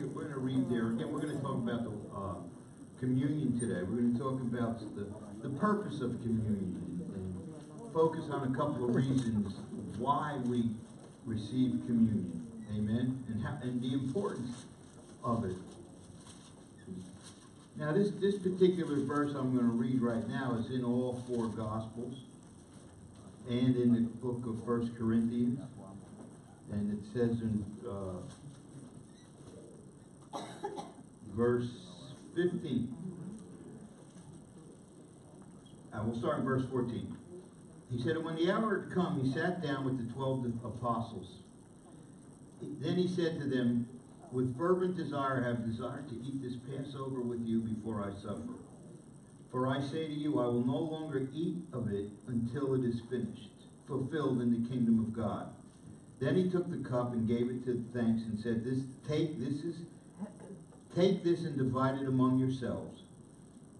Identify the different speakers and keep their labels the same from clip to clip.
Speaker 1: it, we're gonna read there, again, we're gonna talk about the, uh, communion today. We're gonna talk about the, the purpose of communion and focus on a couple of reasons why we receive communion. Amen? And how, and the importance of it. Now, this, this particular verse I'm gonna read right now is in all four gospels and in the book of First Corinthians. And it says in, uh, verse fifteen. Uh, we'll start in verse fourteen. He said, and when the hour had come, he sat down with the twelve apostles. Then he said to them, with fervent desire I have desired to eat this Passover with you before I suffer. For I say to you, I will no longer eat of it until it is finished, fulfilled in the kingdom of God. Then he took the cup and gave it to thanks and said, This take this is take this and divide it among yourselves.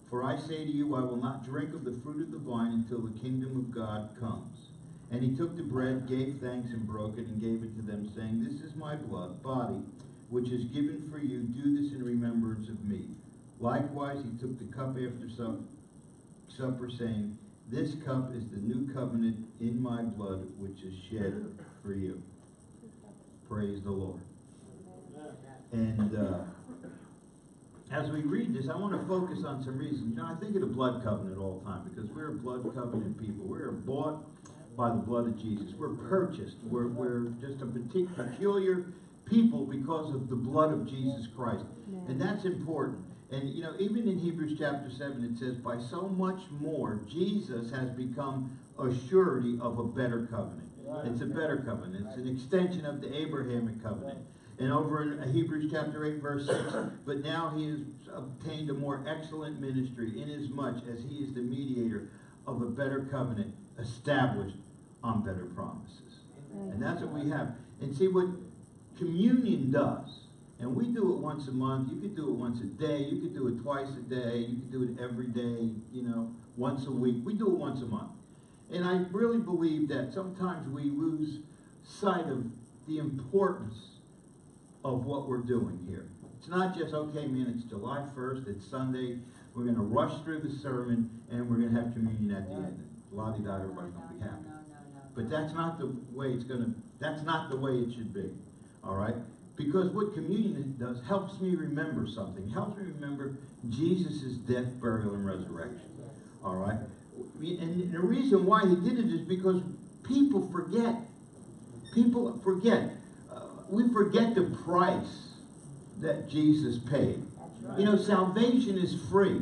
Speaker 1: For I say to you, I will not drink of the fruit of the vine until the kingdom of God comes. And he took the bread, gave thanks, and broke it, and gave it to them, saying, This is my blood, body, which is given for you. Do this in remembrance of me. Likewise, he took the cup after supper, saying, This cup is the new covenant in my blood, which is shed for you. Praise the Lord. And uh, as we read this, I want to focus on some reasons. You know, I think of the blood covenant all the time because we're a blood covenant people. We're bought by the blood of Jesus. We're purchased. We're, we're just a peculiar people because of the blood of Jesus Christ. And that's important. And, you know, even in Hebrews chapter 7, it says, by so much more, Jesus has become a surety of a better covenant. It's a better covenant. It's an extension of the Abrahamic covenant. And over in Hebrews chapter 8, verse 6, but now he has obtained a more excellent ministry, inasmuch as he is the mediator of a better covenant established on better promises. And that's what we have. And see what communion does. And we do it once a month. You could do it once a day. You could do it twice a day. You could do it every day, you know, once a week. We do it once a month. And I really believe that sometimes we lose sight of the importance of what we're doing here. It's not just, okay, man, it's July 1st, it's Sunday, we're going to rush through the sermon, and we're going to have communion at the end. La di da, everybody's going to be happy. No, no, no, But that's not the way it's going to, that's not the way it should be. All right? Because what communion does helps me remember something. Helps me remember Jesus' death, burial, and resurrection. All right? And the reason why he did it is because people forget. People forget. We forget the price that Jesus paid. Right. You know, salvation is free.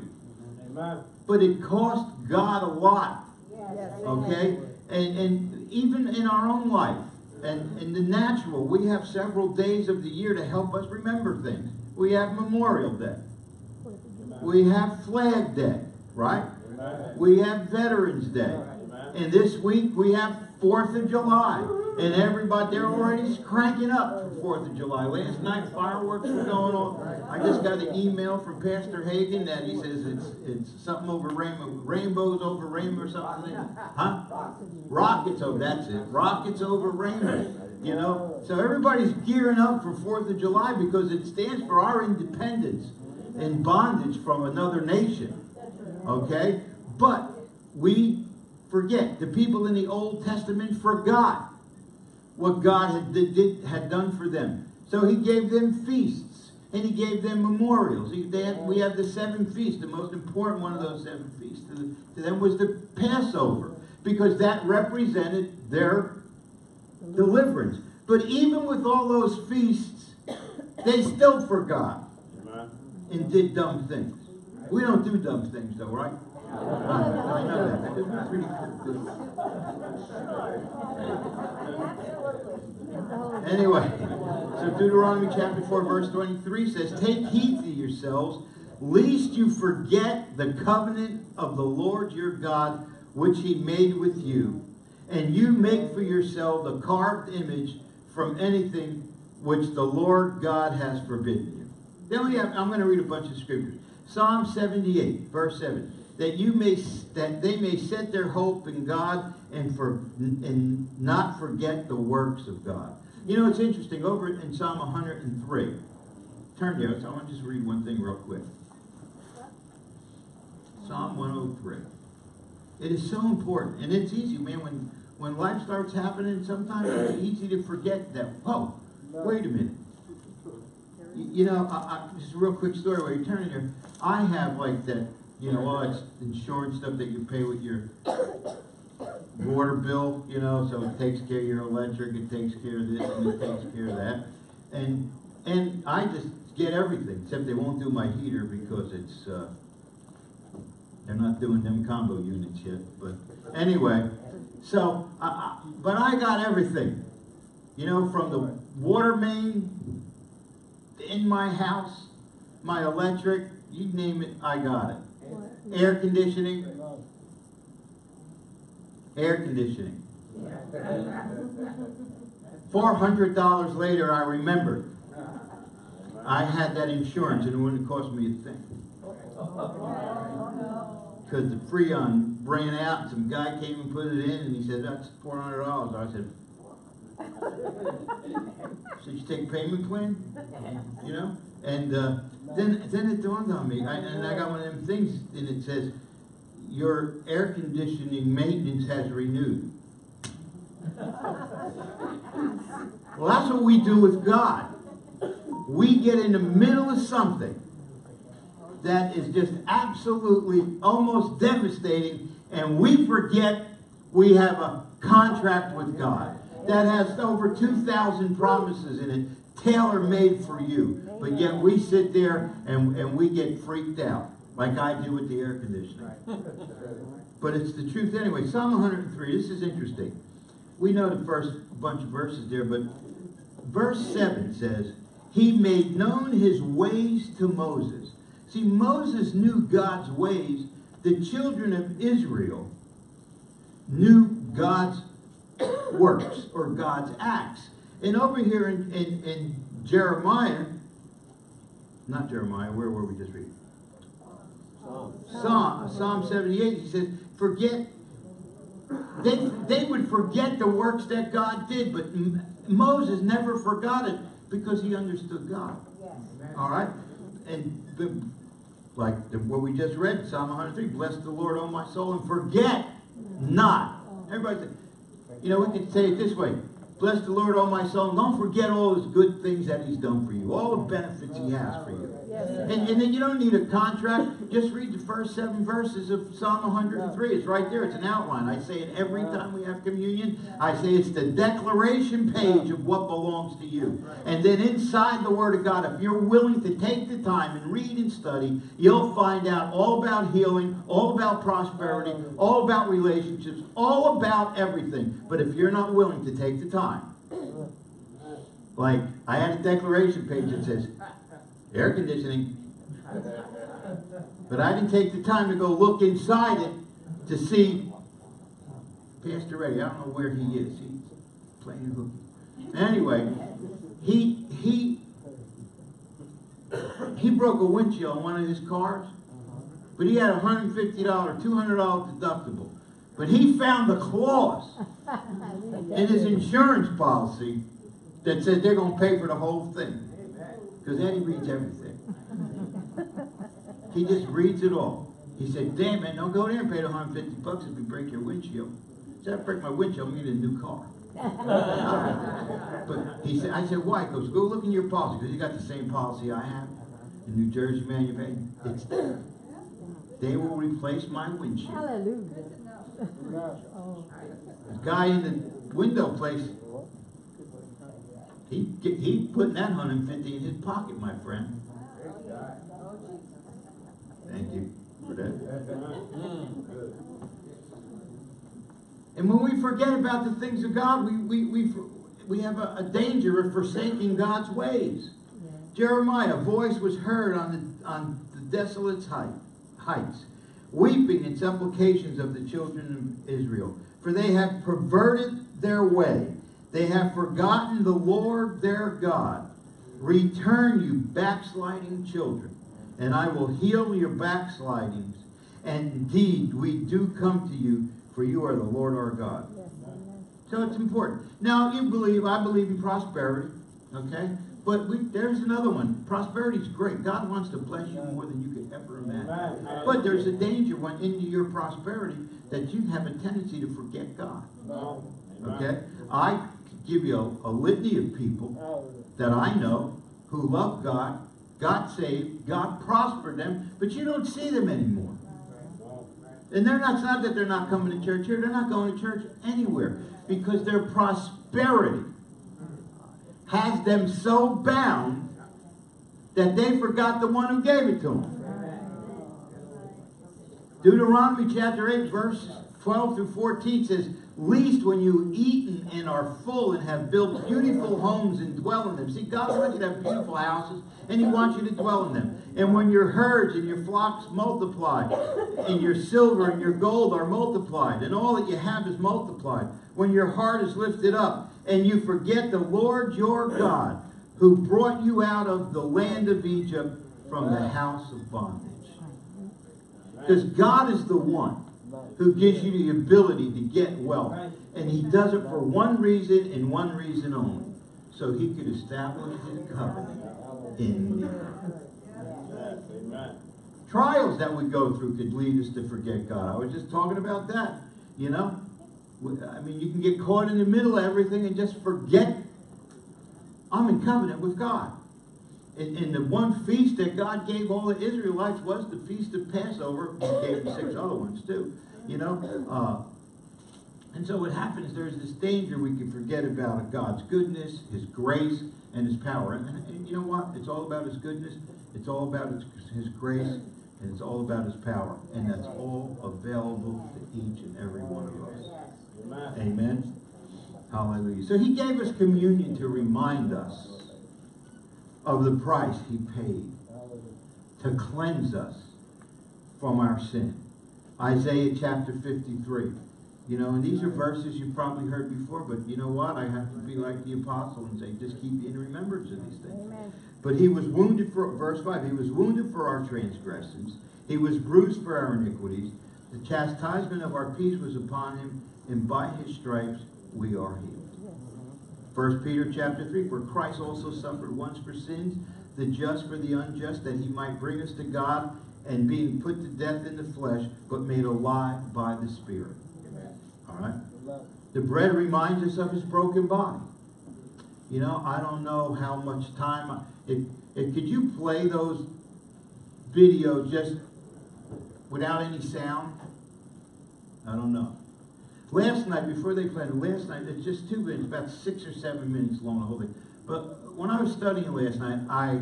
Speaker 1: Amen. But it cost God a lot. Yes. Okay? And, and even in our own life, and in the natural, we have several days of the year to help us remember things. We have Memorial Day. We have Flag Day, right? We have Veterans Day. And this week we have Fourth of July. And everybody, they're already cranking up for Fourth of July. Last night fireworks were going on. I just got an email from Pastor Hagen that he says it's it's something over rainbow, rainbows over rainbow or something. Huh? Rockets over, that's it. Rockets over rainbow. You know? So everybody's gearing up for Fourth of July because it stands for our independence and bondage from another nation. Okay? But we forget. The people in the Old Testament forgot what God had, did, had done for them. So he gave them feasts and he gave them memorials. He, had, we have the seven feasts. The most important one of those seven feasts to, to them was the Passover because that represented their deliverance. But even with all those feasts, they still forgot and did dumb things. We don't do dumb things though, right? Anyway, so Deuteronomy chapter 4, verse 23 says, Take heed to yourselves, lest you forget the covenant of the Lord your God, which he made with you, and you make for yourself a carved image from anything which the Lord God has forbidden you. Then we have, I'm going to read a bunch of scriptures. Psalm 78, verse 7 that you may that they may set their hope in God and for and not forget the works of God. You know, it's interesting. Over in Psalm 103, turn there, so I want to just read one thing real quick. Psalm 103. It is so important, and it's easy, man. When when life starts happening, sometimes it's easy to forget that. Oh, wait a minute. You, you know, I, I, just a real quick story while you're turning there. I have like that, you know, all that insurance stuff that you pay with your water bill, you know, so it takes care of your electric, it takes care of this, and it takes care of that. And and I just get everything, except they won't do my heater because it's uh, they're not doing them combo units yet. But anyway, so I, but I got everything, you know, from the water main in my house, my electric, you name it, I got it. Air conditioning, air conditioning. Four hundred dollars later, I remembered. Uh-huh. I had that insurance and it wouldn't cost me a thing. Because the Freon ran out, some guy came and put it in, and he said, that's four hundred dollars. I said, so you take payment plan? You know? And uh, then then it dawned on me, I, and I got one of them things, and it says, your air conditioning maintenance has renewed. Well, that's what we do with God. We get in the middle of something that is just absolutely almost devastating, and we forget we have a contract with God that has over 2,000 promises in it, tailor made for you. But yet we sit there and, and we get freaked out, like I do with the air conditioning. But it's the truth anyway. Psalm 103, this is interesting. We know the first bunch of verses there, but verse 7 says, He made known his ways to Moses. See, Moses knew God's ways. The children of Israel knew God's works or God's acts. And over here in, in, in Jeremiah, not Jeremiah, where were we just reading? Psalm, Psalm 78, he says, forget, they, they would forget the works that God did, but M- Moses never forgot it because he understood God. Yes. All right? And the, like the, what we just read, Psalm 103, bless the Lord, O my soul, and forget not. Mm-hmm. Everybody say, you know, we could say it this way. Bless the Lord, O my soul, don't forget all his good things that he's done for you, all the benefits he has for you. And, and then you don't need a contract. Just read the first seven verses of Psalm 103. It's right there. It's an outline. I say it every time we have communion. I say it's the declaration page of what belongs to you. And then inside the Word of God, if you're willing to take the time and read and study, you'll find out all about healing, all about prosperity, all about relationships, all about everything. But if you're not willing to take the time, like I had a declaration page that says, air conditioning. But I didn't take the time to go look inside it to see Pastor Ray. I don't know where he is. He's playing hooky. Anyway, he he he broke a windshield on one of his cars, but he had a hundred fifty dollar, two hundred dollar deductible. But he found the clause in his insurance policy that said they're going to pay for the whole thing. Because Eddie reads everything. He just reads it all. He said, damn man, don't go there and pay the 150 bucks if you break your windshield. He said, I break my windshield, I'm getting a new car. but he said, I said, why? He goes, go look in your policy, because you got the same policy I have in New Jersey manufacturing. It's there. They will replace my windshield.
Speaker 2: Hallelujah.
Speaker 1: The guy in the window place, he he putting that 150 in his pocket, my friend. Thank you for that. And when we forget about the things of God, we we we, we have a, a danger of forsaking God's ways. Jeremiah, a voice was heard on the on the desolate height, heights, weeping and supplications of the children of Israel, for they have perverted their way. They have forgotten the Lord their God. Return, you backsliding children, and I will heal your backslidings. And indeed, we do come to you, for you are the Lord our God. So it's important. Now, you believe, I believe in prosperity, okay? But we, there's another one. Prosperity is great. God wants to bless you more than you could ever imagine. But there's a danger when into your prosperity that you have a tendency to forget God. Okay? I give you a, a litany of people that I know who love God, got saved, God prospered them, but you don't see them anymore. And they're not, it's not that they're not coming to church here, they're not going to church anywhere because their prosperity has them so bound that they forgot the one who gave it to them. Deuteronomy chapter 8, verse 12 through 14 says, Least when you eat and are full and have built beautiful homes and dwell in them. See, God wants you to have beautiful houses and He wants you to dwell in them. And when your herds and your flocks multiply, and your silver and your gold are multiplied, and all that you have is multiplied, when your heart is lifted up, and you forget the Lord your God, who brought you out of the land of Egypt from the house of bondage. Because God is the one who gives you the ability to get wealth. And he does it for one reason and one reason only. So he could establish his covenant in the. Trials that we go through could lead us to forget God. I was just talking about that. You know? I mean, you can get caught in the middle of everything and just forget I'm in covenant with God. And, and, the one feast that God gave all the Israelites was the feast of Passover. He gave them six other ones too, you know. Uh, and so what happens, there's this danger we can forget about God's goodness, His grace, and His power. And, and, and you know what? It's all about His goodness. It's all about His, his grace, and it's all about His power. And that's all available to each and every one of us. Amen. Amen. Hallelujah. So He gave us communion to remind us of the price he paid to cleanse us from our sin. Isaiah chapter 53. You know, and these are verses you've probably heard before, but you know what? I have to be like the apostle and say, just keep in remembrance of these things. Amen. But he was wounded for, verse 5, he was wounded for our transgressions. He was bruised for our iniquities. The chastisement of our peace was upon him, and by his stripes we are healed. First Peter chapter 3, for Christ also suffered once for sins, the just for the unjust, that he might bring us to God, and being put to death in the flesh, but made alive by the Spirit. Amen. All right? The bread reminds us of his broken body. You know, I don't know how much time. I, if, if, could you play those videos just without any sound? I don't know. Last night, before they played, last night, it's just two minutes, about six or seven minutes long, the whole thing. But when I was studying last night, I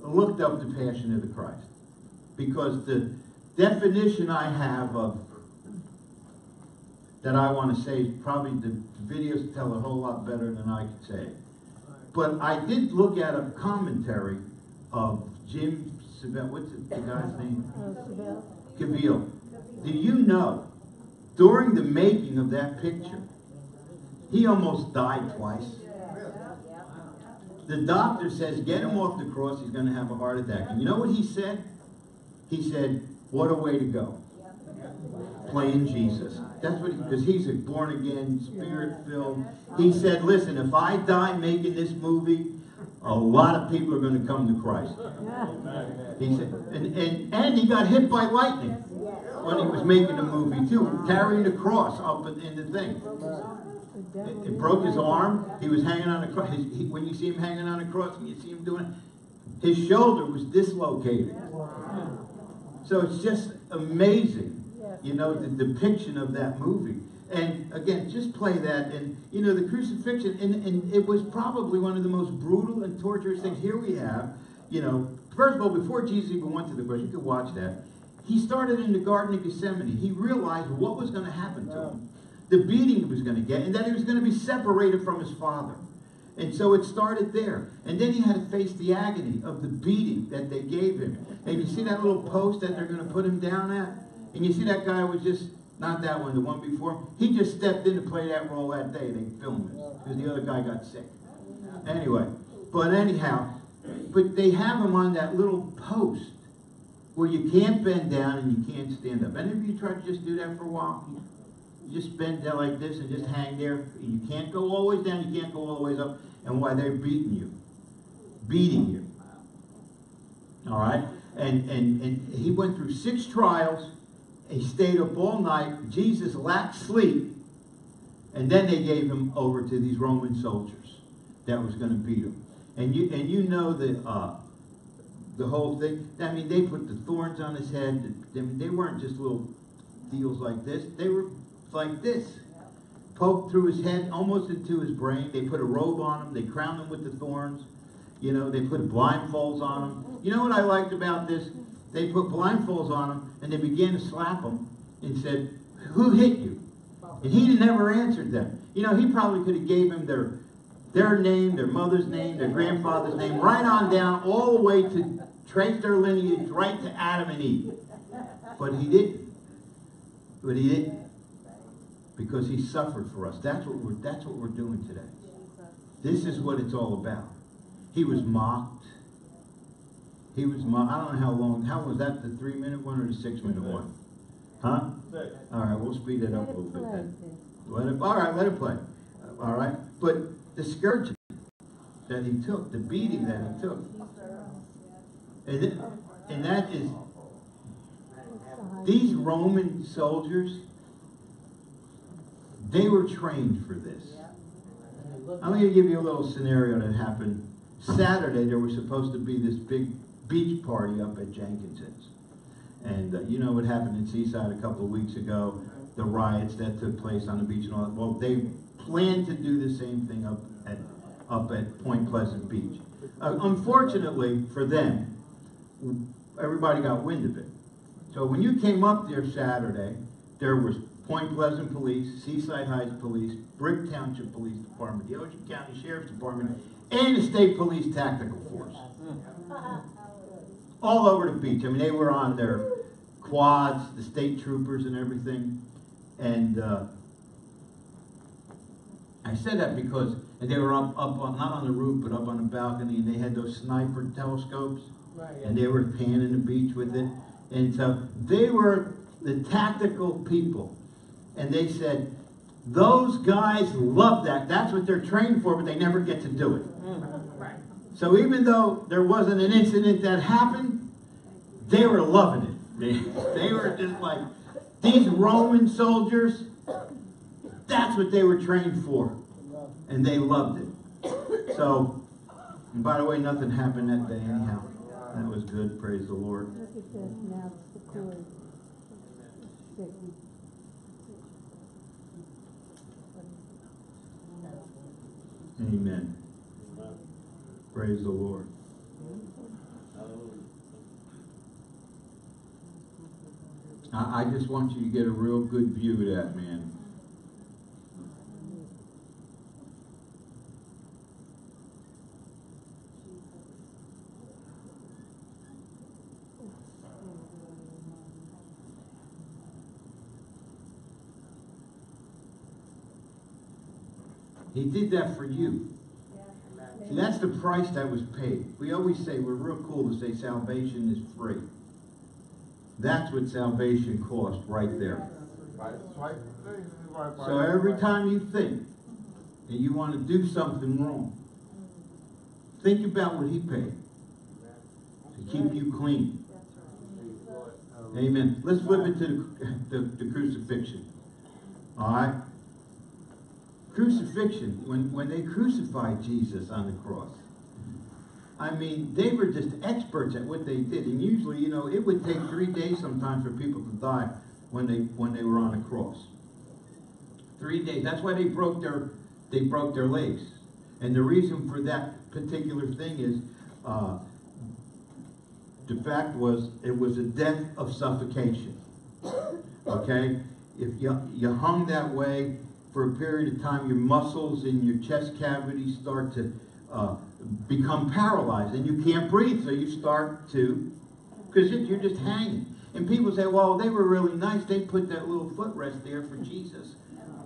Speaker 1: looked up the Passion of the Christ. Because the definition I have of that I want to say, probably the videos tell a whole lot better than I could say. But I did look at a commentary of Jim Savelle. What's the, guy's name? Uh, Caviezel. Do you know during the making of that picture, he almost died twice. The doctor says, get him off the cross, he's going to have a heart attack. And you know what he said? He said, what a way to go. Playing Jesus. That's what he, because he's a born again, spirit filled. He said, listen, if I die making this movie, a lot of people are going to come to Christ. He said, and, and, and he got hit by lightning when he was making the movie too, carrying the cross up in, the thing. It, it, broke his arm. He was hanging on a cross. He, when you see him hanging on a cross, and you see him doing it, his shoulder was dislocated. So it's just amazing, you know, the depiction of that movie. And again, just play that. And, you know, the crucifixion, and, and it was probably one of the most brutal and torturous things. Here we have, you know, first of all, before Jesus even went to the cross, you could watch that. He started in the Garden of Gethsemane. He realized what was going to happen to him, the beating he was going to get, and that he was going to be separated from his father. And so it started there. And then he had to face the agony of the beating that they gave him. And you see that little post that they're going to put him down at? And you see that guy was just, not that one, the one before. He just stepped in to play that role that day. They filmed it because the other guy got sick. Anyway, but anyhow, but they have him on that little post where you can't bend down and you can't stand up. Any of you tried to just do that for a while? You just bend down like this and just hang there. You can't go all the way down, you can't go all the way up. And why they're beating you. beating you. All right? And, and, and he went through six trials. He stayed up all night. Jesus lacked sleep. And then they gave him over to these Roman soldiers that was going to beat him. And you, and you know that uh, the whole thing. I mean, they put the thorns on his head. I mean, they weren't just little deals like this. They were like this. Poked through his head, almost into his brain. They put a robe on him. They crowned him with the thorns. You know, they put blindfolds on him. You know what I liked about this? They put blindfolds on him, and they began to slap him and said, who hit you? And he never answered them. You know, he probably could have gave him their their name, their mother's name, their grandfather's name, right on down, all the way to trace their lineage right to Adam and Eve. But he didn't. But he didn't. Because he suffered for us. That's what we're that's what we're doing today. This is what it's all about. He was mocked. He was mocked. I don't know how long. How was that? The three minute one or the six minute one? Huh? All right, we'll speed it up a little bit then. Let it. All right, let it play. All right, but the scourging that he took, the beating that he took, and, it, and that is these Roman soldiers. They were trained for this. I'm going to give you a little scenario that happened Saturday. There was supposed to be this big beach party up at Jenkinson's. And uh, you know what happened in Seaside a couple of weeks ago, the riots that took place on the beach and all that. Well, they plan to do the same thing up at, up at Point Pleasant Beach. Uh, unfortunately for them, everybody got wind of it. So when you came up there Saturday, there was Point Pleasant Police, Seaside Heights Police, Brick Township Police Department, the Ocean County Sheriff's Department, and the State Police Tactical Force. All over the beach. I mean, they were on their quads, the state troopers and everything. And uh, I said that because they were up, up on, not on the roof, but up on the balcony, and they had those sniper telescopes,
Speaker 2: Right.
Speaker 1: and they were panning the beach with it. And so they were the tactical people. And they said, those guys love that. That's what they're trained for, but they never get to do it.
Speaker 2: Right.
Speaker 1: So even though there wasn't an incident that happened, they were loving it. They, were just like, these Roman soldiers, that's what they were trained for. And they loved it. So, and by the way, nothing happened that day anyhow. That was good, praise the Lord. Amen. Praise the Lord. I, I just want you to get a real good view of that, man. He did that for you. See, that's the price that was paid. We always say, we're real cool to say salvation is free. That's what salvation cost right there. So every time you think that you want to do something wrong, think about what he paid to keep you clean. Amen. Let's flip it to the, the, the crucifixion. All right? Crucifixion, when, when they crucified Jesus on the cross, I mean, they were just experts at what they did. And usually, you know, it would take three days sometimes for people to die when they when they were on a cross. Three days. That's why they broke their they broke their legs. And the reason for that particular thing is uh, the fact was it was a death of suffocation. Okay? If you, you hung that way for a period of time, your muscles in your chest cavity start to uh, become paralyzed and you can't breathe. So you start to, because you're just hanging. And people say, well, they were really nice. They put that little footrest there for Jesus.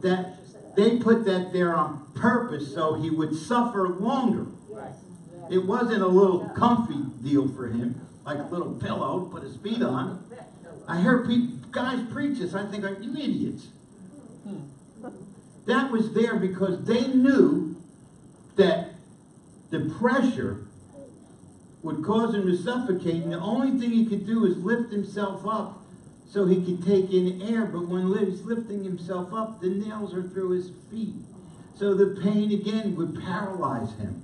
Speaker 1: That they put that there on purpose so he would suffer longer. It wasn't a little comfy deal for him, like a little pillow to put his feet on. I hear people, guys preach this. I think, are you idiots? That was there because they knew that the pressure would cause him to suffocate, and the only thing he could do is lift himself up so he could take in air. But when he's lifting himself up, the nails are through his feet. So the pain again would paralyze him.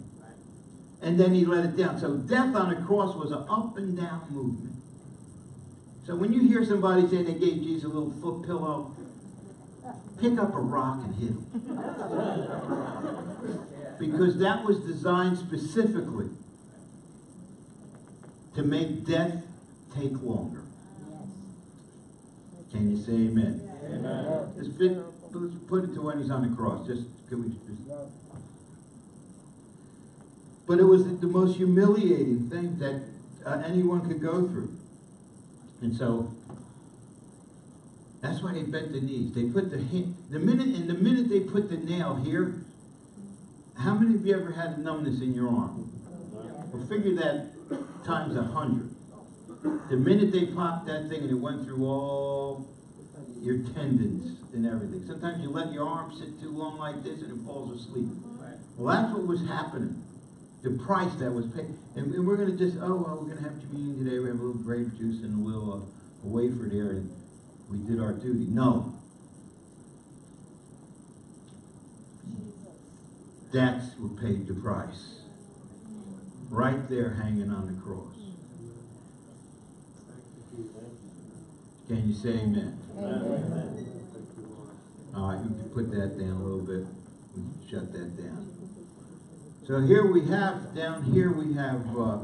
Speaker 1: And then he let it down. So death on the cross was an up and down movement. So when you hear somebody say they gave Jesus a little foot pillow, pick up a rock and hit him. Because that was designed specifically to make death take longer. Can you say amen?
Speaker 2: Amen.
Speaker 1: Let's, fit, let's put it to when he's on the cross. Just can we? Just, but it was the, the most humiliating thing that uh, anyone could go through. And so that's why they bent the knees. They put the the minute and the minute they put the nail here. How many of you ever had a numbness in your arm? Well, figure that times a hundred. The minute they popped that thing and it went through all your tendons and everything. Sometimes you let your arm sit too long like this and it falls asleep. Well, that's what was happening. The price that was paid. And, we're going to just, oh, well, we're going to have communion today. We have a little grape juice and a little uh, wafer there, and we did our duty. No. That's what paid the price. Right there hanging on the cross. Can you say amen?
Speaker 2: Amen.
Speaker 1: All right, you can put that down a little bit. Shut that down. So here we have, down here we have, uh,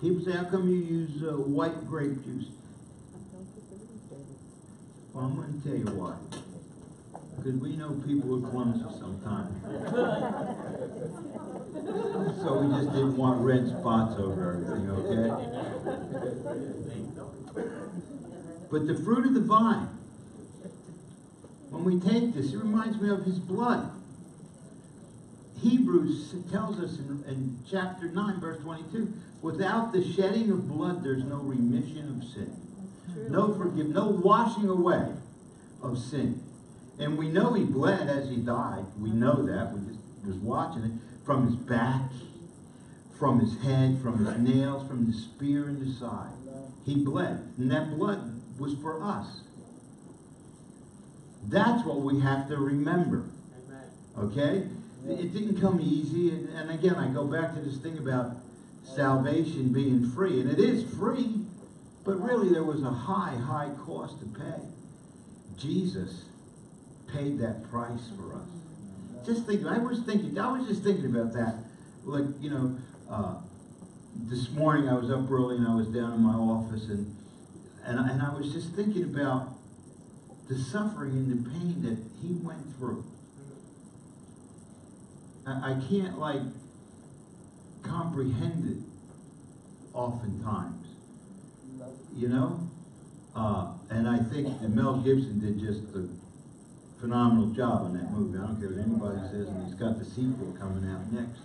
Speaker 1: people say, how come you use uh, white grape juice? Well, I'm going to tell you why. Because we know people are clumsy sometimes. so we just didn't want red spots over everything, okay? But the fruit of the vine, when we take this, it reminds me of his blood. Hebrews tells us in, in chapter 9, verse 22, without the shedding of blood, there's no remission of sin. No forgive, no washing away of sin. And we know he bled as he died. We know that. We just was watching it from his back, from his head, from his nails, from the spear in his side. He bled. And that blood was for us. That's what we have to remember. Okay? It didn't come easy. And, again, I go back to this thing about salvation being free. And it is free, but really there was a high, high cost to pay. Jesus paid that price for us. Just think, I was thinking, I was just thinking about that. Like, you know, uh, this morning I was up early and I was down in my office and and and I was just thinking about the suffering and the pain that he went through. I, can't like comprehend it oftentimes. You know? Uh, and I think Mel Gibson did just a phenomenal job on that movie. I don't care what anybody says, and he's got the sequel coming out next.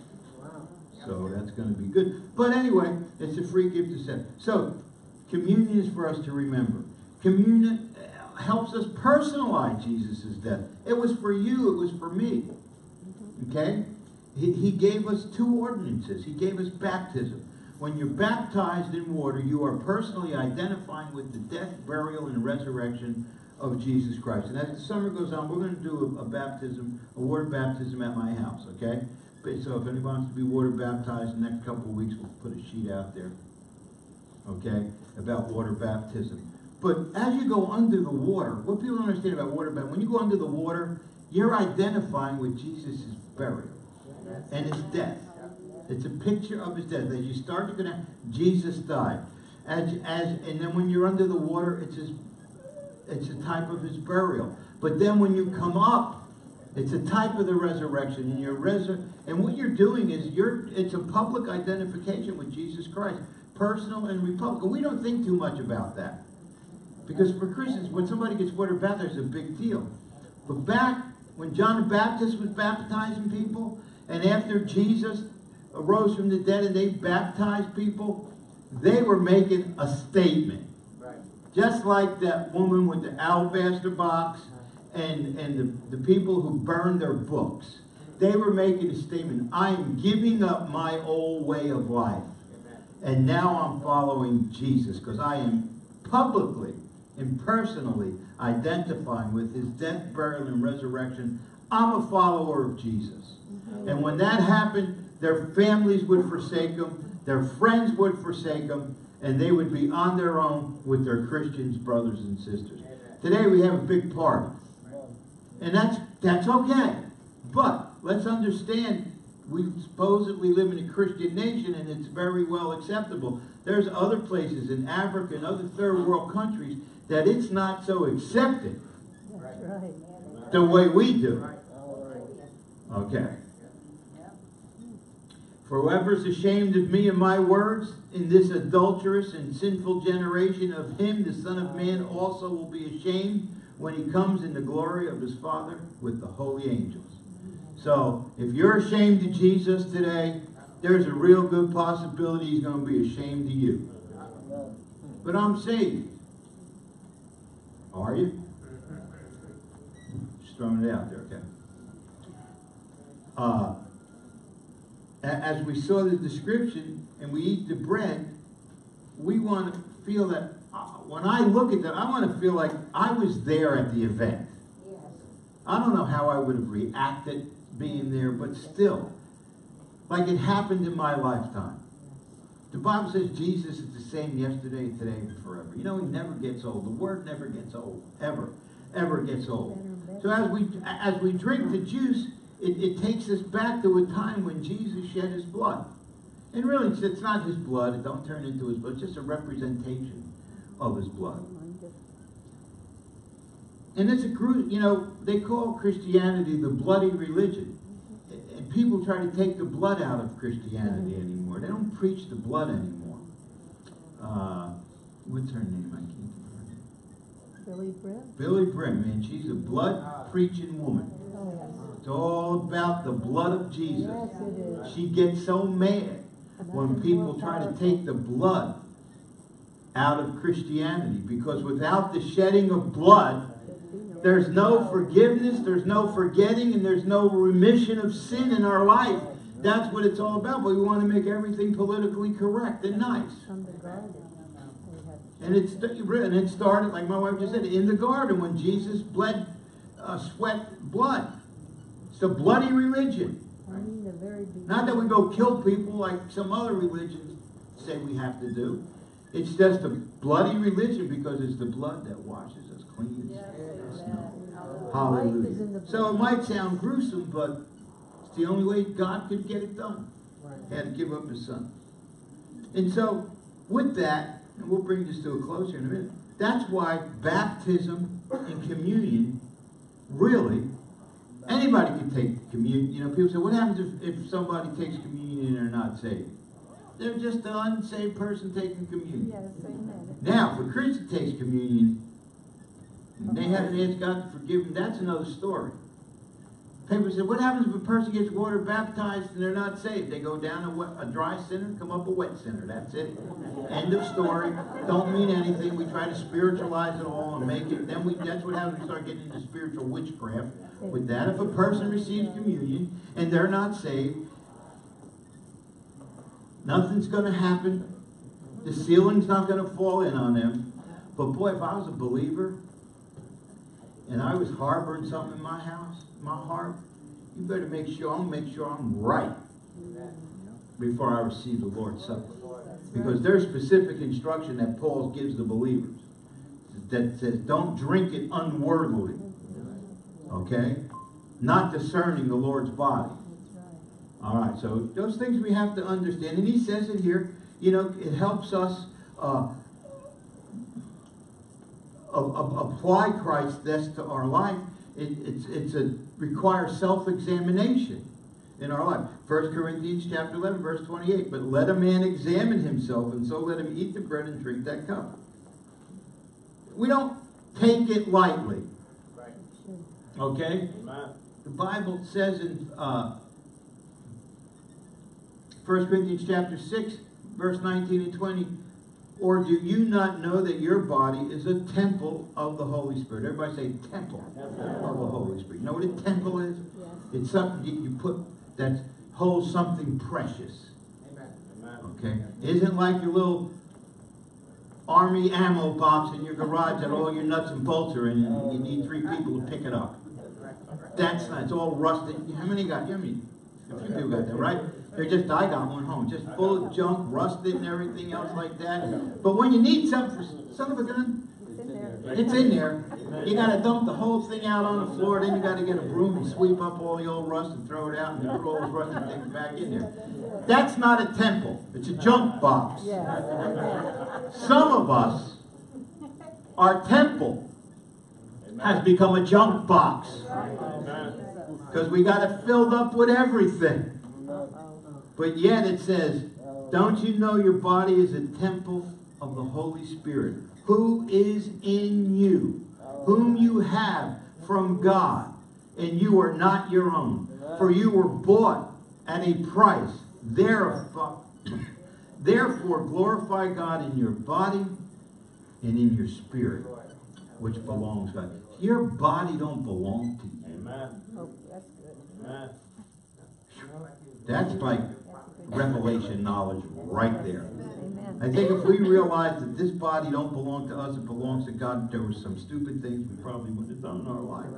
Speaker 1: So that's going to be good. But anyway, it's a free gift to send. So, communion is for us to remember. Communion helps us personalize Jesus' death. It was for you, it was for me. Okay? He, he gave us two ordinances. He gave us baptism. When you're baptized in water, you are personally identifying with the death, burial, and resurrection of Jesus Christ. And as the summer goes on, we're going to do a, a baptism, a water baptism at my house, okay? So if anybody wants to be water baptized in the next couple of weeks, we'll put a sheet out there, okay, about water baptism. But as you go under the water, what people don't understand about water baptism, when you go under the water, you're identifying with Jesus' burial and his death. It's a picture of his death. As you start to connect, Jesus died. As, as, and then when you're under the water, it's his, it's a type of his burial. But then when you come up, it's a type of the resurrection, and you're resur- and what you're doing is you're it's a public identification with Jesus Christ, personal and republican. We don't think too much about that. Because for Christians, when somebody gets water baptized, it's a big deal. But back when John the Baptist was baptizing people, and after Jesus arose from the dead and they baptized people, they were making a statement.
Speaker 2: Right.
Speaker 1: Just like that woman with the alabaster box and, and the, the people who burned their books. They were making a statement, I am giving up my old way of life. And now I'm following Jesus because I am publicly and personally identifying with his death, burial, and resurrection. I'm a follower of Jesus. And when that happened, their families would forsake them, their friends would forsake them, and they would be on their own with their Christians, brothers and sisters. Today we have a big party. And that's that's okay. But let's understand we supposedly live in a Christian nation and it's very well acceptable. There's other places in Africa and other third world countries that it's not so accepted
Speaker 3: right.
Speaker 1: the way we do. Okay. For whoever is ashamed of me and my words in this adulterous and sinful generation of him, the Son of Man also will be ashamed when he comes in the glory of his Father with the holy angels. So, if you're ashamed of Jesus today, there's a real good possibility he's going to be ashamed of you. But I'm saved. Are you? Just throwing it out there, okay? Uh, as we saw the description and we eat the bread, we want to feel that, uh, when I look at that, I want to feel like I was there at the event. I don't know how I would have reacted being there, but still, like it happened in my lifetime. The Bible says Jesus is the same yesterday, today, and forever. You know, he never gets old. The word never gets old, ever, ever gets old. So as we as we drink the juice, it, it takes us back to a time when Jesus shed his blood. And really, it's, it's not his blood. It don't turn into his blood. It's just a representation of his blood. And it's a group, you know, they call Christianity the bloody religion. And people try to take the blood out of Christianity anymore. They don't preach the blood anymore. Uh, what's her name? I can't remember.
Speaker 3: Billye Brim?
Speaker 1: Billye Brim, man, she's a blood preaching woman. It's all about the blood of. Jesus.
Speaker 3: Yes.
Speaker 1: She gets so mad when people try to take the blood out of Christianity because without the shedding of blood, there's no forgiveness, there's no forgetting, and there's no remission of sin in our life. That's what it's all about. But we want to make everything politically correct and nice.
Speaker 3: From the garden. They have-
Speaker 1: And it's and it started, like my wife just said, in the garden when Jesus bled, uh, sweat blood. It's a bloody religion.
Speaker 3: I mean, the very beginning.
Speaker 1: Not that we go kill people like some other religions say we have to do. It's just a bloody religion because it's the blood that washes us clean.
Speaker 3: Life
Speaker 1: Hallelujah. So it might sound gruesome, but it's the only way God could get it done. He had to give up his son. And so, with that, and we'll bring this to a close here in a minute, that's why baptism and communion really Anybody can take communion. You know, people say, what happens if, if somebody takes communion and they're not saved? They're just an unsaved person taking communion.
Speaker 3: Yes, amen.
Speaker 1: Now, if a Christian takes communion, and they haven't asked God to forgive them, that's another story. People say, what happens if a person gets water baptized and they're not saved? They go down a, wet, a dry sinner, come up a wet sinner. That's it. End of story. Don't mean anything. We try to spiritualize it all and make it. Then we that's what happens. We start getting into spiritual witchcraft. With that, if a person receives communion and they're not saved, nothing's going to happen. The ceiling's not going to fall in on them. But boy, if I was a believer and I was harboring something in my house, my heart, you better make sure I'm make sure I'm right before I receive the Lord's Supper. Because there's specific instruction that Paul gives the believers that says, don't drink it unworthily. Okay? Not discerning the Lord's body.
Speaker 3: Right.
Speaker 1: All right, so those things we have to understand. And he says it here, you know, it helps us uh, apply Christ this to our life. It, it's, it's a requires self-examination in our life. 1 Corinthians chapter 11, verse 28. But let a man examine himself, and so let him eat the bread and drink that cup. We don't take it lightly,
Speaker 3: Should.
Speaker 1: okay? The Bible says in uh, 1 Corinthians chapter 6, verse 19 and 20, Or do you not know that your body is a temple of the Holy Spirit? Everybody say temple of the Holy Spirit. You know what a temple is?
Speaker 3: Yes.
Speaker 1: It's something you, you put that holds something precious. Amen. Okay? Isn't like your little army ammo box in your garage that all your nuts and bolts are in and you need three people to pick it up. That's not, it's all rusted. How many got, how many? A few people got that, right? They're just, I got one home, just full of junk, rusted and everything else like that. But when you need something son of a gun,
Speaker 3: It's in there.
Speaker 1: it's in there. You gotta dump the whole thing out on the floor, then you gotta get a broom and sweep up all the old rust and throw it out and put all the rust and take it back in there. That's not a temple, it's a junk box. Some of us, our temple has become a junk box. Because we got it filled up with everything. But yet it says, don't you know your body is a temple of the Holy Spirit, who is in you, whom you have from God, and you are not your own. For you were bought at a price. Therefore, therefore glorify God in your body and in your spirit, which belongs to God. Your body don't belong to you.
Speaker 2: Amen.
Speaker 3: Oh, that's good.
Speaker 2: Amen.
Speaker 1: That's like
Speaker 3: That's a good.
Speaker 1: revelation knowledge right there.
Speaker 3: Amen.
Speaker 1: I think if we realized that this body don't belong to us, it belongs to God, there were some stupid things we probably would have done in our life.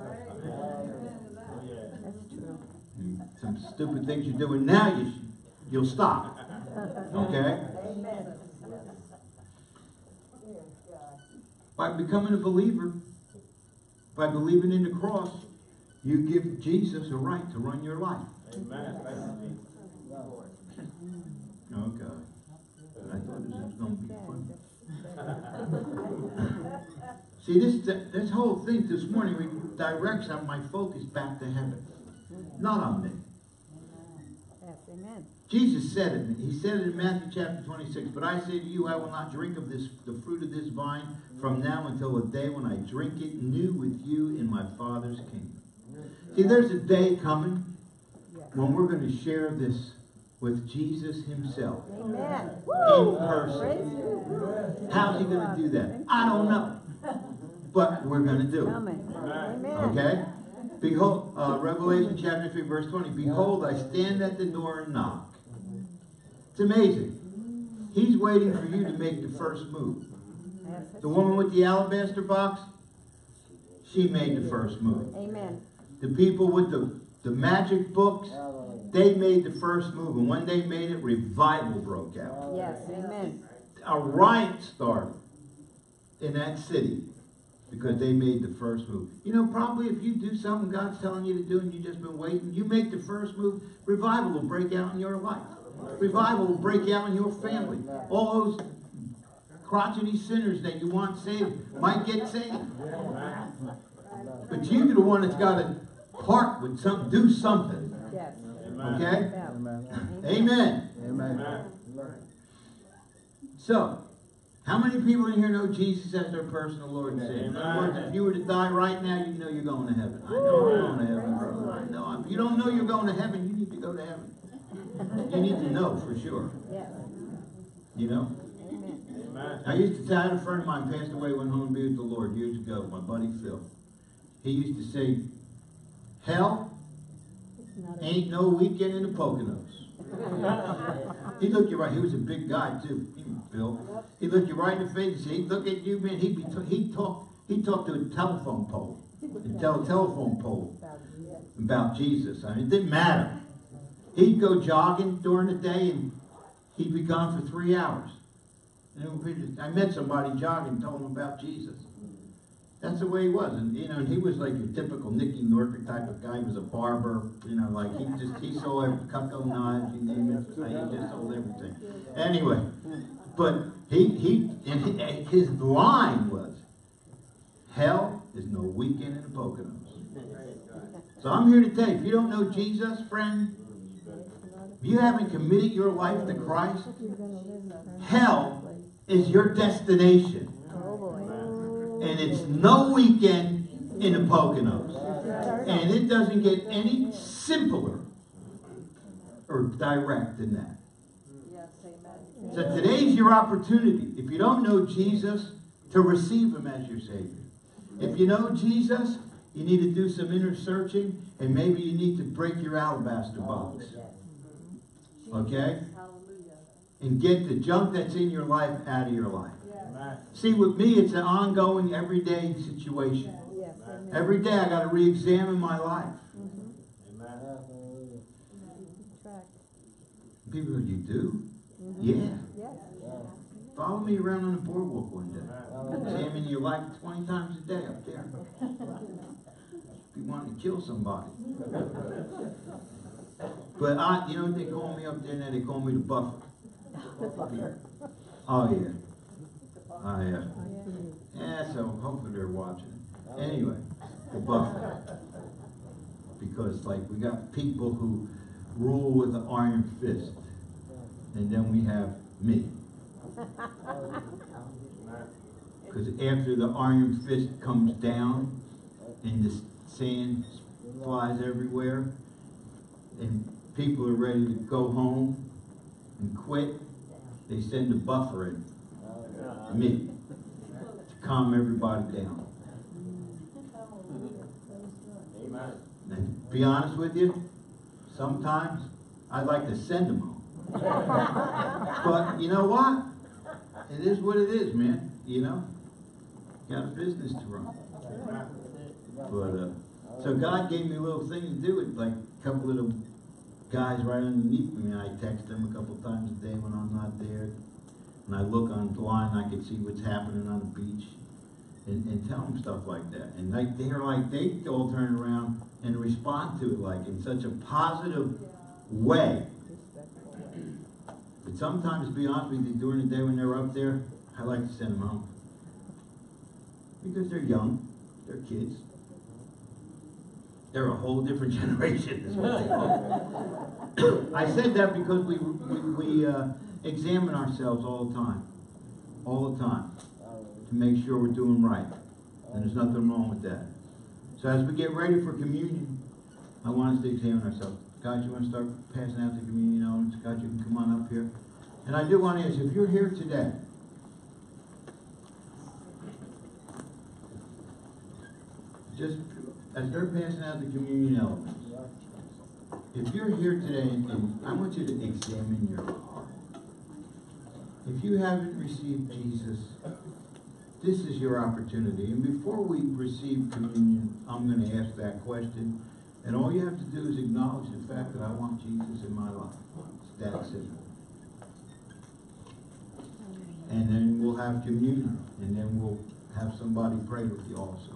Speaker 3: That's true.
Speaker 1: And Some stupid things you're doing now, you, sh- you'll stop. Okay?
Speaker 3: Amen.
Speaker 1: By becoming a believer, by believing in the cross, you give Jesus a right to run your life.
Speaker 2: Amen.
Speaker 1: Oh, God. I thought this was going to be fun. See, this, this whole thing this morning redirects out my focus back to heaven, not on me.
Speaker 3: Yes, amen.
Speaker 1: Jesus said it. He said it in Matthew chapter 26. But I say to you, I will not drink of this, the fruit of this vine from now until the day when I drink it new with you in my Father's kingdom. See, there's a day coming when we're going to share this with Jesus himself.
Speaker 3: Amen.
Speaker 1: In person.
Speaker 3: You.
Speaker 1: How's he going to do that? I don't know. But we're going to do it.
Speaker 3: Coming. Amen.
Speaker 1: Okay? Behold, uh, Revelation chapter 3, verse 20. Behold, I stand at the door and knock. It's amazing. He's waiting for you to make the first move. The woman with the alabaster box, she made the first move.
Speaker 3: Amen.
Speaker 1: The people with the, the magic books, they made the first move. And when they made it, revival broke out.
Speaker 3: Yes, amen.
Speaker 1: A riot started in that city because they made the first move. You know, probably if you do something God's telling you to do and you've just been waiting, you make the first move, revival will break out in your life. Revival will break out in your family. All those crotchety sinners that you want saved might get saved. But you're the one that's got to part with something, do something.
Speaker 3: Yes.
Speaker 2: Amen.
Speaker 1: Okay?
Speaker 3: Yeah.
Speaker 1: Amen.
Speaker 2: Amen.
Speaker 1: So, how many people in here know Jesus as their personal Lord and Savior? In other words, if you were to die right now, you know you're going to heaven. I know you're going to heaven, brother. I know. If you don't know you're going to heaven, you need to go to heaven. You need to know for sure. You know?
Speaker 3: Amen.
Speaker 2: Amen.
Speaker 1: I used to tell a friend of mine passed away, went home to be with the Lord years ago, my buddy Phil. He used to say, Hell
Speaker 3: It's not a-
Speaker 1: ain't no weekend in the Poconos. He looked you right. He was a big guy too. He Phil. He looked you right in the face said, "He'd look at you, man. He'd be he talk he talked to a telephone pole, a telephone pole about Jesus. I mean, it didn't matter. He'd go jogging during the day, and he'd be gone for three hours. I met somebody jogging, told him about Jesus. That's the way he was, and you know, and he was like your typical Nicky Nortrick type of guy. He was a barber, you know, like he just he sold every Cutco knives, you name it. He just sold everything. Anyway, but he he and he- eh, his line was, "Hell is no weekend in the Poconos." So I'm here to tell you, if you don't know Jesus, friend, if you haven't committed your life to Christ, hell is your destination. And it's no weekend in the Poconos. And it doesn't get any simpler or direct than that. So today's your opportunity. If you don't know Jesus, to receive him as your Savior. If you know Jesus, you need to do some inner searching, and maybe you need to break your alabaster box. Okay? And get the junk that's in your life out of your life. See, with me, it's an ongoing, everyday situation.
Speaker 3: Yes, amen.
Speaker 1: Every day I got to re-examine my life.
Speaker 3: Track.
Speaker 1: People go, you do? Mm-hmm. Yeah.
Speaker 3: Yes.
Speaker 1: Follow me around on the boardwalk one day. Examine your life 20 times a day up there. If you want to kill somebody. But I, you know they call me up there now? They call me the buffer. Oh, yeah. Oh, yeah. Yeah, so hopefully they're watching. Anyway, the buffer. Because like we got people who rule with an iron fist. And then we have me. Because after the iron fist comes down and the sand flies everywhere and people are ready to go home and quit, they send a buffer in, me, to calm everybody down. Be honest with you, sometimes I'd like to send them home. But you know what? It is what it is, man. You know, got a business to run. But uh, so God gave me a little thing to do with like a couple of guys right underneath me. I text them a couple times a day when I'm not there. When I look online, and I can see what's happening on the beach and, and tell them stuff like that. And like they're like they all turn around and respond to it like in such a positive way. But sometimes, to be honest with you, during the day when they're up there, I like to send them home. Because they're young, they're kids. They're a whole different generation, is what they are. I said that because we, we, we uh, examine ourselves all the time. All the time. To make sure we're doing right. And there's nothing wrong with that. So as we get ready for communion, I want us to examine ourselves. God, you want to start passing out the communion elements? God, you can come on up here. And I do want to ask, if you're here today, just as they're passing out the communion elements, if you're here today, and I want you to examine your heart. If you haven't received Jesus, this is your opportunity. And before we receive communion, I'm going to ask that question. And all you have to do is acknowledge the fact that I want Jesus in my life. It's that simple. And then we'll have communion. And then we'll have somebody pray with you also.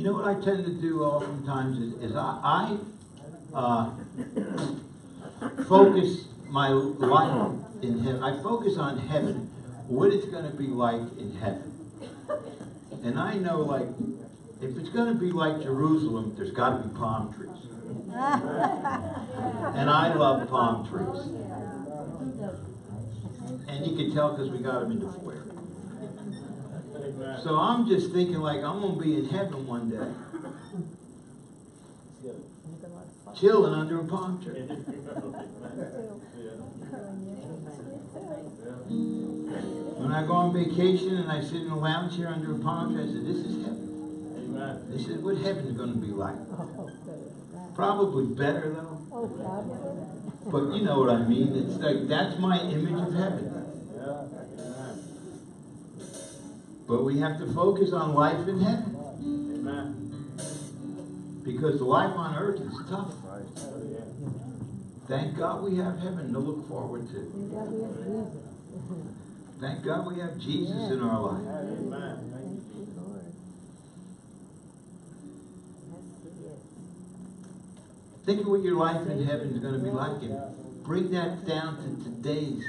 Speaker 1: You know what I tend to do oftentimes is, is I, I uh, focus my life in heaven. I focus on heaven, what it's going to be like in heaven. And I know, like, if it's going to be like Jerusalem, there's got to be palm trees. And I love palm trees. And you can tell because we got them in the foyer. So I'm just thinking, like, I'm going to be in heaven one day, chilling under a palm tree. When I go on vacation and I sit in a lounge here under a palm tree, I said, this is heaven. This is what heaven's going to be like. Oh, probably better, though.
Speaker 3: Oh.
Speaker 1: But you know what I mean. It's like, that's my image of heaven. But we have to focus on life in heaven. Amen. Because life on earth is tough. Thank God we have heaven to look forward to.
Speaker 3: Thank God we have Jesus.
Speaker 1: Thank God we have Jesus in our life.
Speaker 3: Thank you, Lord. Yes, he is.
Speaker 1: Think of what your life in heaven is going to be like and bring that down to today's.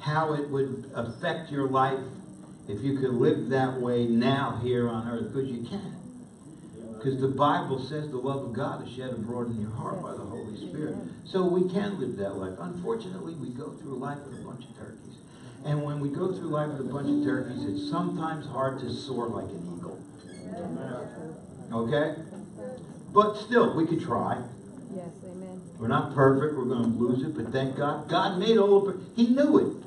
Speaker 1: How it would affect your life if you could live that way now here on earth, because you can. Because the Bible says the love of God is shed abroad in your heart by the Holy Spirit. So we can live that life. Unfortunately, we go through life with a bunch of turkeys. And when we go through life with a bunch of turkeys, it's sometimes hard to soar like an eagle. Okay? But still, we could try.
Speaker 3: Yes, amen.
Speaker 1: We're not perfect. We're going to lose it, but thank God. God made all of it. He knew it.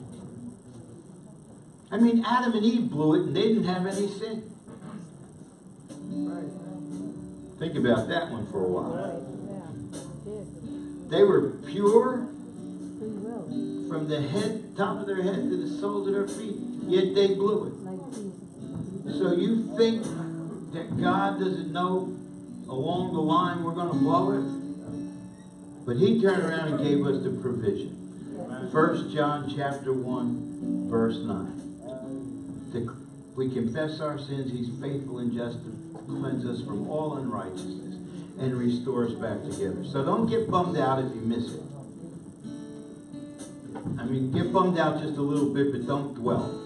Speaker 1: I mean, Adam and Eve blew it, and they didn't have any sin. Think about that one for a while.
Speaker 3: Right, yeah,
Speaker 1: They were pure from the head, top of their head to the soles of their feet, yet they blew it. So you think that God doesn't know along the line we're going to blow it? But He turned around and gave us the provision. First John chapter 1, verse 9. To- we confess our sins, He's faithful and just to cleanse us from all unrighteousness and restore us back together. So don't get bummed out if you miss it. I mean, get bummed out just a little bit, but don't dwell.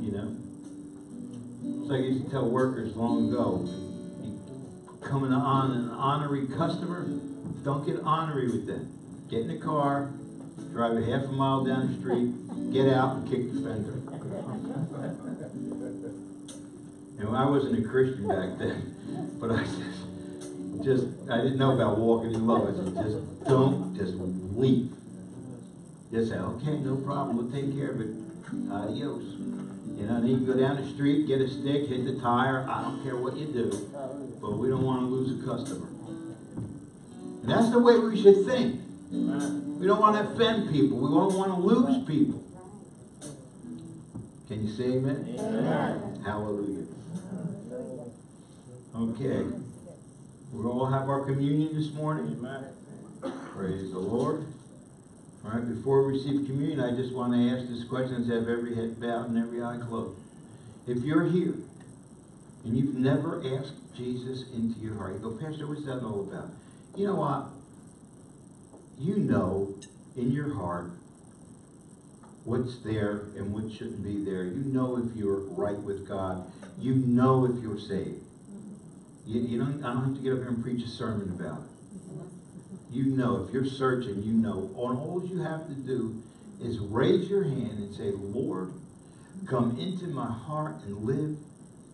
Speaker 1: You know? It's like I used to tell workers long ago, coming on an honorary customer, don't get honorary with them. Get in the car, drive a half a mile down the street, get out and kick the fender. And I wasn't a Christian back then, but I just, just I didn't know about walking in love. I said, just don't, just leave. Just say, okay, no problem, we'll take care of it. Adios. You know, then you go down the street, get a stick, hit the tire. I don't care what you do, but we don't want to lose a customer. And that's the way we should think. We don't want to offend people. We don't want to lose people. Can you say amen?
Speaker 3: Amen.
Speaker 1: Hallelujah. Okay. We all have our communion this morning. Amen. Praise the Lord. All right, before we receive communion, I just want to ask this question, let's have every head bowed and every eye closed. If you're here and you've never asked Jesus into your heart, you go, Pastor, what's that all about? You know what? You know in your heart what's there and what shouldn't be there. You know if you're right with God. You know if you're saved. You, you don't, I don't have to get up here and preach a sermon about it. You know, if you're searching, you know. And all you have to do is raise your hand and say, Lord, come into my heart and live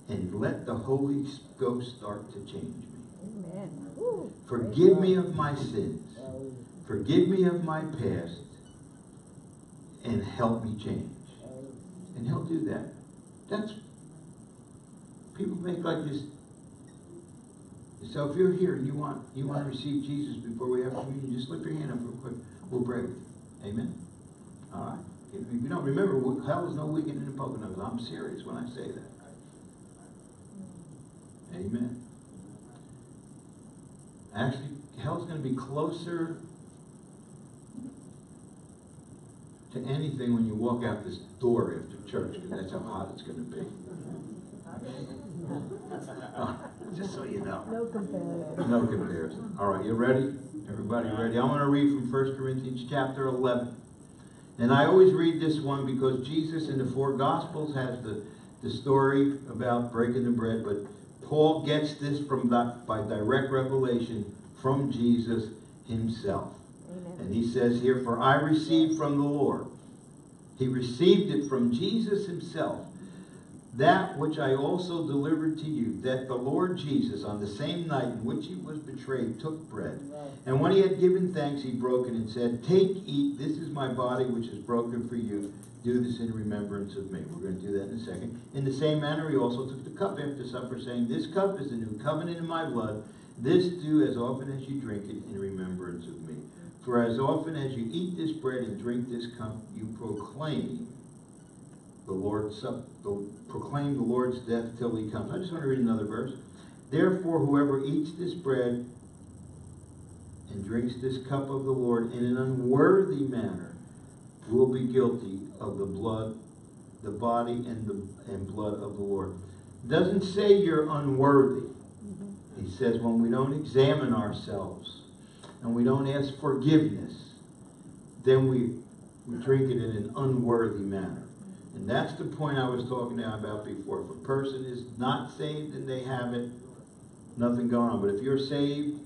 Speaker 1: and let the Holy Ghost start to change me.
Speaker 3: Amen. Woo.
Speaker 1: Forgive me of my sins. Forgive me of my past. And help me change. And he'll do that. That's, people make like this. So if you're here and you want, you want to receive Jesus before we have communion, just lift your hand up real quick. We'll pray. Amen? All right. If you don't remember, hell is no weekend in the Poconos. I'm serious when I say that. Amen. Actually, hell's going to be closer to anything when you walk out this door after church, because that's how hot it's going to be. Uh, Just so you know.
Speaker 3: No comparison.
Speaker 1: No comparison. All right, you ready? Everybody ready? I'm going to read from 1 Corinthians chapter 11. And I always read this one because Jesus in the four Gospels has the, the story about breaking the bread, but Paul gets this from that by direct revelation from Jesus himself. And he says here, For I received from the Lord. He received it from Jesus himself. That which I also delivered to you, that the Lord Jesus, on the same night in which he was betrayed, took bread. And when he had given thanks, he broke it and said, Take, eat, this is my body which is broken for you. Do this in remembrance of me. We're going to do that in a second. In the same manner, he also took the cup after supper, saying, This cup is the new covenant in my blood. This do as often as you drink it in remembrance of me. For as often as you eat this bread and drink this cup, you proclaim the Lord's the, proclaim the Lord's death till he comes. I just want to read another verse. Therefore, whoever eats this bread and drinks this cup of the Lord in an unworthy manner will be guilty of the blood, the body and the and blood of the Lord. Doesn't say you're unworthy. Mm-hmm. He says when we don't examine ourselves and we don't ask forgiveness, then we, we drink it in an unworthy manner. And that's the point I was talking about before. If a person is not saved and they have it, nothing going on. But if you're saved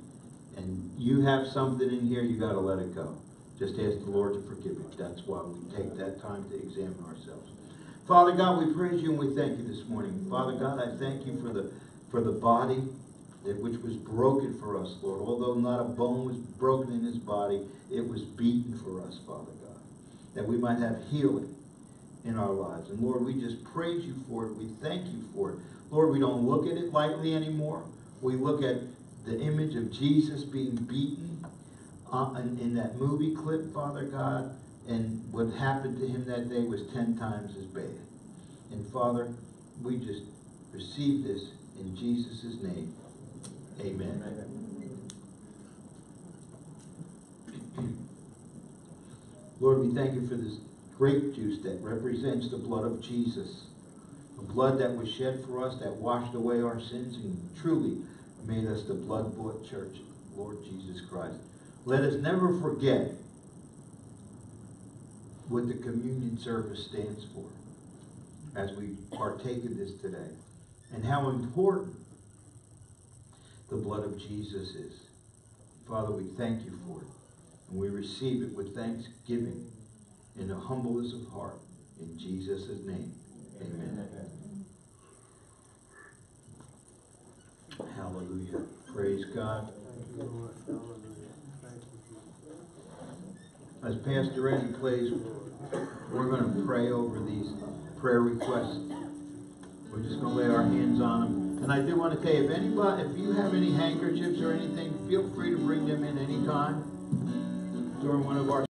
Speaker 1: and you have something in here, you got to let it go. Just ask the Lord to forgive you. That's why we take that time to examine ourselves. Father God, we praise you and we thank you this morning. Father God, I thank you for the for the body that which was broken for us, Lord. Although not a bone was broken in his body, it was beaten for us, Father God. That we might have healing in our lives. And Lord, we just praise you for it. We thank you for it. Lord, we don't look at it lightly anymore. We look at the image of Jesus being beaten uh, in, in that movie clip, Father God, and what happened to him that day was ten times as bad. And Father, we just receive this in Jesus' name. Amen. Lord, we thank you for this grape juice that represents the blood of Jesus. The blood that was shed for us, that washed away our sins and truly made us the blood-bought church, Lord Jesus Christ. Let us never forget what the communion service stands for as we partake of this today and how important the blood of Jesus is. Father, we thank you for it. And we receive it with thanksgiving in the humbleness of heart. In Jesus' name, amen. Hallelujah. Praise God. As Pastor Eddie plays, we're going to pray over these prayer requests. We're just going to lay our hands on them. And I do want to tell you, if anybody, if you have any handkerchiefs or anything, feel free to bring them in anytime during one of our